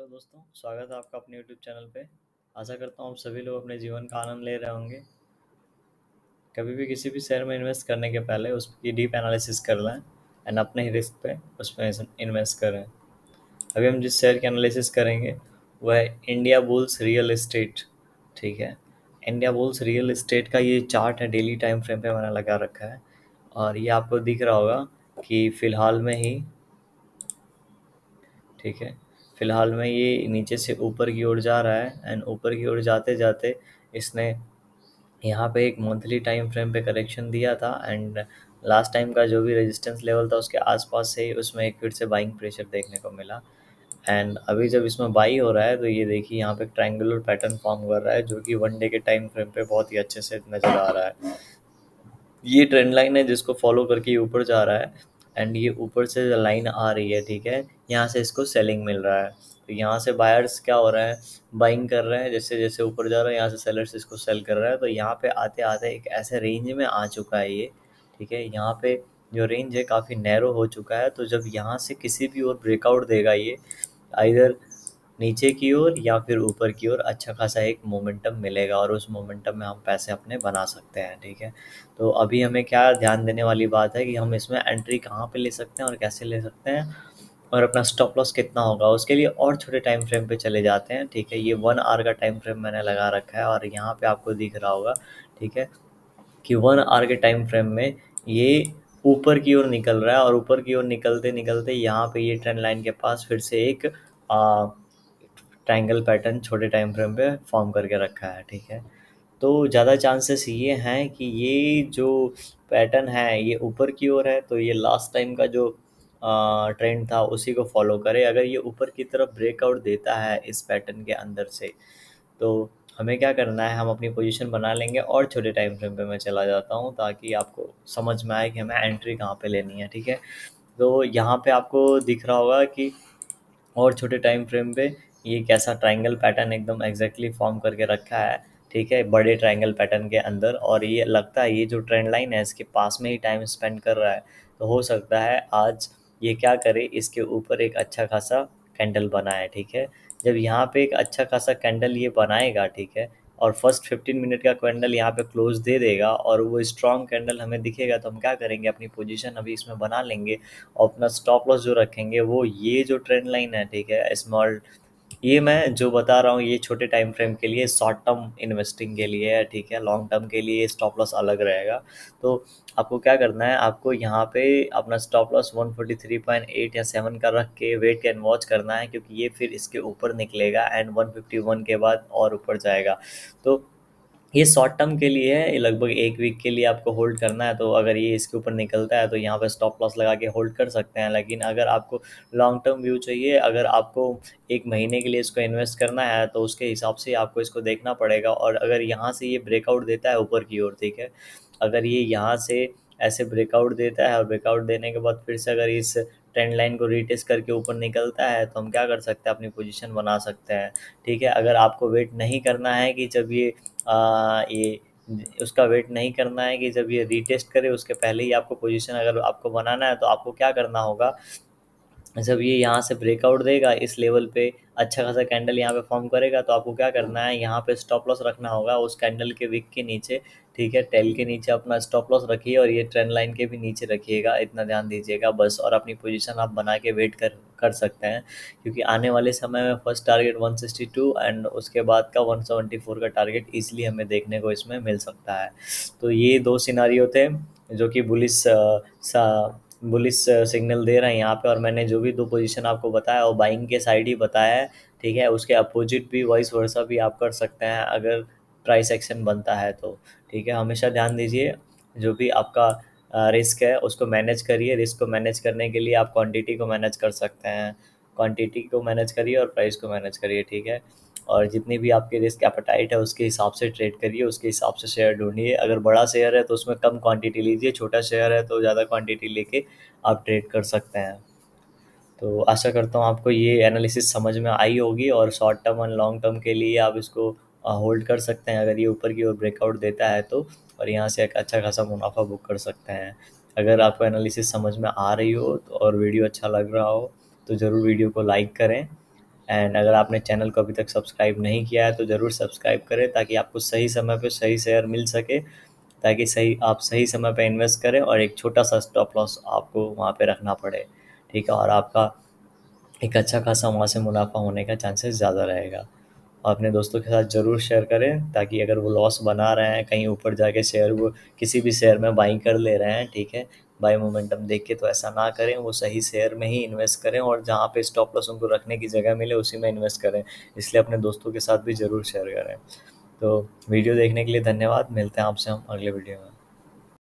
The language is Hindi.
हेलो दोस्तों, स्वागत है आपका अपने यूट्यूब चैनल पे। आशा करता हूँ आप सभी लोग अपने जीवन का आनंद ले रहे होंगे। कभी भी किसी भी शेयर में इन्वेस्ट करने के पहले उसकी डीप एनालिसिस कर लें एंड अपने ही रिस्क पे उसमें इन्वेस्ट करें। अभी हम जिस शेयर की एनालिसिस करेंगे, वह है इंडिया बुल्स रियल इस्टेट ठीक है? इंडिया बुल्स रियल इस्टेट का ये चार्ट है डेली टाइम फ्रेम पे मैंने लगा रखा है। और ये आपको दिख रहा होगा कि फ़िलहाल में ही, ठीक है? फ़िलहाल में ये नीचे से ऊपर की ओर जा रहा है एंड ऊपर की ओर जाते जाते इसने यहाँ पे एक मंथली टाइम फ्रेम पे करेक्शन दिया था एंड लास्ट टाइम का जो भी रेजिस्टेंस लेवल था उसके आसपास से ही उसमें एक फिर से बाइंग प्रेशर देखने को मिला। एंड अभी जब इसमें बाई हो रहा है तो ये देखिए यहाँ पे ट्रायंगुलर पैटर्न फॉर्म कर रहा है जो कि वन डे के टाइम फ्रेम पे बहुत ही अच्छे से नज़र आ रहा है। ये ट्रेंड लाइन है जिसको फॉलो करके ऊपर जा रहा है। एंड ये ऊपर से लाइन आ रही है, ठीक है? यहाँ से इसको सेलिंग मिल रहा है। तो यहाँ से बायर्स क्या हो रहे हैं? बाइंग कर रहे हैं, जैसे जैसे ऊपर जा रहा है, यहाँ से सेलर्स इसको सेल कर रहा है। तो यहाँ पे आते आते एक ऐसे रेंज में आ चुका है ये, ठीक है? यहाँ पे जो रेंज है काफ़ी नैरो हो चुका है। तो जब यहाँ से किसी भी और ब्रेकआउट देगा ये इधर नीचे की ओर या फिर ऊपर की ओर अच्छा खासा एक मोमेंटम मिलेगा और उस मोमेंटम में हम पैसे अपने बना सकते हैं, ठीक है? तो अभी हमें क्या ध्यान देने वाली बात है कि हम इसमें एंट्री कहाँ पे ले सकते हैं और कैसे ले सकते हैं और अपना स्टॉप लॉस कितना होगा, उसके लिए और छोटे टाइम फ्रेम पे चले जाते हैं, ठीक है? ये वन आवर का टाइम फ्रेम मैंने लगा रखा है और यहाँ पे आपको दिख रहा होगा, ठीक है? कि वन आवर के टाइम फ्रेम में ये ऊपर की ओर निकल रहा है और ऊपर की ओर निकलते निकलते यहाँ पे ये ट्रेंड लाइन के पास फिर से एक ट्रायंगल पैटर्न छोटे टाइम फ्रेम पे फॉर्म करके रखा है, ठीक है? तो ज़्यादा चांसेस ये हैं कि ये जो पैटर्न है, ये ऊपर की ओर है तो ये लास्ट टाइम का जो ट्रेंड था, उसी को फॉलो करे। अगर ये ऊपर की तरफ़ ब्रेकआउट देता है इस पैटर्न के अंदर से तो हमें क्या करना है? हम अपनी पोजीशन बना लेंगे और छोटे टाइम फ्रेम पे मैं चला जाता हूँ, ताकि आपको समझ में आए कि हमें एंट्री कहाँ पे लेनी है, ठीक है? तो यहाँ पे आपको दिख रहा होगा कि और छोटे टाइम फ्रेम पे ये कैसा ट्रायंगल पैटर्न एकदम एग्जैक्टली फॉर्म करके रखा है, ठीक है? बड़े ट्रायंगल पैटर्न के अंदर और ये लगता है ये जो ट्रेंड लाइन है, इसके पास में ही टाइम स्पेंड कर रहा है। तो हो सकता है आज ये क्या करे, इसके ऊपर एक अच्छा खासा कैंडल बनाए, ठीक है? जब यहाँ पे एक अच्छा खासा कैंडल ये बनाएगा, ठीक है? और फ़र्स्ट फिफ्टीन मिनट का कैंडल यहाँ पे क्लोज दे देगा और वो स्ट्रॉन्ग कैंडल हमें दिखेगा तो हम क्या करेंगे? अपनी पोजीशन अभी इसमें बना लेंगे और अपना स्टॉप लॉस जो रखेंगे, वो ये जो ट्रेंड लाइन है, ठीक है? स्मॉल ये मैं जो बता रहा हूँ, ये छोटे टाइम फ्रेम के लिए शॉर्ट टर्म इन्वेस्टिंग के लिए है ठीक है? लॉन्ग टर्म के लिए स्टॉप लॉस अलग रहेगा। तो आपको क्या करना है, आपको यहाँ पे अपना स्टॉप लॉस 143.8 या 7 का रख के वेट एंड वॉच करना है, क्योंकि ये फिर इसके ऊपर निकलेगा एंड 151 के बाद और ऊपर जाएगा। तो ये शॉर्ट टर्म के लिए है लगभग एक वीक के लिए आपको होल्ड करना है तो अगर ये इसके ऊपर निकलता है तो यहाँ पे स्टॉप लॉस लगा के होल्ड कर सकते हैं। लेकिन अगर आपको लॉन्ग टर्म व्यू चाहिए, अगर आपको एक महीने के लिए इसको इन्वेस्ट करना है तो उसके हिसाब से आपको इसको देखना पड़ेगा। और अगर यहाँ से ये ब्रेकआउट देता है ऊपर की ओर, ठीक है? अगर ये यहाँ से ऐसे ब्रेकआउट देता है, और ब्रेकआउट देने के बाद फिर से अगर इस ट्रेंड लाइन को रीटेस्ट करके ऊपर निकलता है तो हम क्या कर सकते हैं, अपनी पोजीशन बना सकते हैं, ठीक है? अगर आपको वेट नहीं करना है कि जब ये आ, ये उसका वेट नहीं करना है कि जब ये रीटेस्ट करे उसके पहले ही आपको पोजीशन अगर आपको बनाना है तो आपको क्या करना होगा? जब ये यहाँ से ब्रेकआउट देगा, इस लेवल पे अच्छा खासा कैंडल यहाँ पे फॉर्म करेगा तो आपको क्या करना है, यहाँ पे स्टॉप लॉस रखना होगा, उस कैंडल के विक के नीचे, ठीक है टेल के नीचे अपना स्टॉप लॉस रखिए और ये ट्रेंड लाइन के भी नीचे रखिएगा, इतना ध्यान दीजिएगा बस, और अपनी पोजीशन आप बना के वेट कर कर सकते हैं, क्योंकि आने वाले समय में फ़र्स्ट टारगेट 162 एंड उसके बाद का 174 का टारगेट ईजिली हमें देखने को इसमें मिल सकता है। तो ये दो सिनारियो थे, जो कि बुलिस सा बुलिस सिग्नल दे रहे हैं यहाँ पे और मैंने जो भी दो पोजीशन आपको बताया, वो बाइंग के साइड ही बताया है, ठीक है? उसके अपोजिट भी वॉइस वर्सा भी आप कर सकते हैं अगर प्राइस एक्शन बनता है तो ठीक है? हमेशा ध्यान दीजिए, जो भी आपका रिस्क है, उसको मैनेज करिए। रिस्क को मैनेज करने के लिए आप क्वांटिटी को मैनेज कर सकते हैं। क्वांटिटी को मैनेज करिए और प्राइस को मैनेज करिए, ठीक है? और जितनी भी आपके रिस्क एपेटाइट है, उसके हिसाब से ट्रेड करिए, उसके हिसाब से शेयर ढूंढिए। अगर बड़ा शेयर है तो उसमें कम क्वांटिटी लीजिए, छोटा शेयर है तो ज़्यादा क्वांटिटी लेके आप ट्रेड कर सकते हैं। तो आशा करता हूँ आपको ये एनालिसिस समझ में आई होगी और शॉर्ट टर्म और लॉन्ग टर्म के लिए आप इसको होल्ड कर सकते हैं। अगर ये ऊपर की ओर ब्रेकआउट देता है तो और यहाँ से एक अच्छा खासा मुनाफा बुक कर सकते हैं। अगर आपको एनालिसिस समझ में आ रही हो तो और वीडियो अच्छा लग रहा हो तो ज़रूर वीडियो को लाइक करें। एंड अगर आपने चैनल को अभी तक सब्सक्राइब नहीं किया है तो ज़रूर सब्सक्राइब करें ताकि आपको सही समय पर सही शेयर मिल सके, ताकि सही, आप सही समय पर इन्वेस्ट करें और एक छोटा सा स्टॉप लॉस आपको वहाँ पर रखना पड़े। ठीक है? और आपका एक अच्छा खासा वहाँ से मुनाफा होने का चांसेस ज़्यादा रहेगा। और अपने दोस्तों के साथ ज़रूर शेयर करें ताकि अगर वो लॉस बना रहे हैं, कहीं ऊपर जाके शेयर वो, किसी भी शेयर में बाइंग कर ले रहे हैं, ठीक है? बाई मोमेंटम देख के तो ऐसा ना करें, वो सही शेयर में ही इन्वेस्ट करें और जहाँ पे स्टॉप लॉस उनको रखने की जगह मिले उसी में इन्वेस्ट करें। इसलिए अपने दोस्तों के साथ भी ज़रूर शेयर करें। तो वीडियो देखने के लिए धन्यवाद, मिलते हैं आपसे हम अगले वीडियो में।